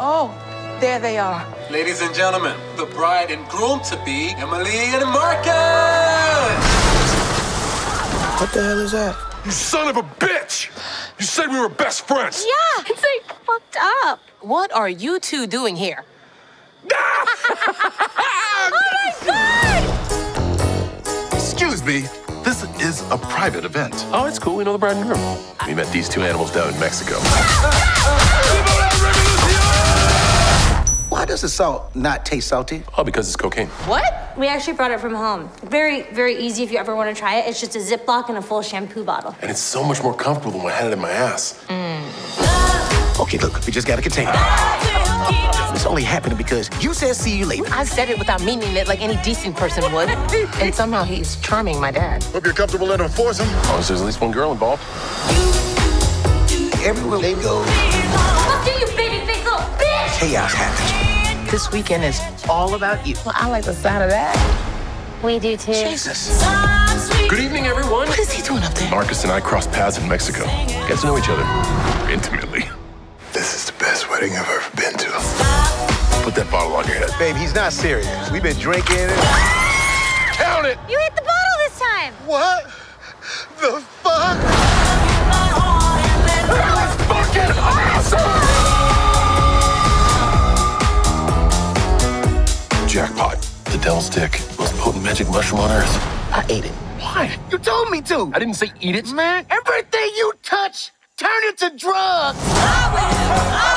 Oh, there they are. Ladies and gentlemen, the bride and groom to be, Emily and Marcus! What the hell is that? You son of a bitch! You said we were best friends! Yeah, it's like fucked up. What are you two doing here? Ah! Oh my god! Excuse me, this is a private event. Oh, it's cool. We know the bride and groom. We met these two animals down in Mexico. Why does the salt not taste salty? Oh, because it's cocaine. What? We actually brought it from home. Very, very easy if you ever want to try it. It's just a Ziploc and a full shampoo bottle. And it's so much more comfortable than when I had it in my ass. Mm. Okay, look, we just gotta contain it. It's only happening because you said see you later. I said it without meaning it like any decent person would. and somehow he's charming my dad. Hope you're comfortable letting them force him. Oh, as long as there's at least one girl involved. Everywhere they go, Fuck you, you baby big little bitch! chaos happens. This weekend is all about you. Well, I like the sound of that. We do too. Jesus. Good evening, everyone. What is he doing up there? Marcus and I crossed paths in Mexico. Get to know each other intimately. Wedding I've ever been to. Put that bottle on your head. Babe, he's not serious. We've been drinking. And... Count it! You hit the bottle this time! What the fuck? Fucking awesome! Jackpot. The devil's dick. Most potent magic mushroom on earth. I ate it. Why? You told me to. I didn't say eat it. Man, everything you touch turn into drugs. I will, I will.